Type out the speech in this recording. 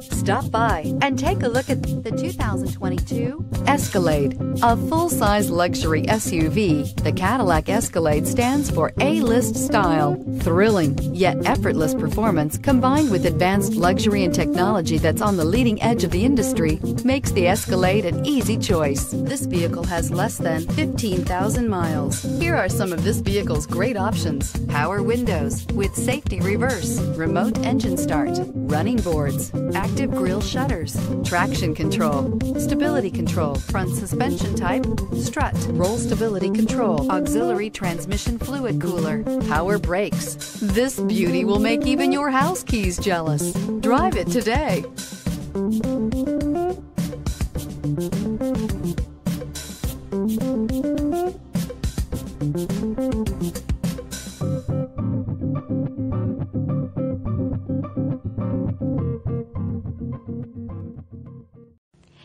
Stop by and take a look at the 2022 Escalade. A full-size luxury SUV, the Cadillac Escalade stands for A-list style, thrilling yet effortless performance combined with advanced luxury and technology that's on the leading edge of the industry makes the Escalade an easy choice. This vehicle has less than 15,000 miles. Here are some of this vehicle's great options. Power windows with safety reverse, remote engine start, running boards, active grille shutters, traction control, stability control, front suspension type, strut, roll stability control, auxiliary transmission fluid cooler, power brakes. This beauty will make even your house keys jealous. Drive it today.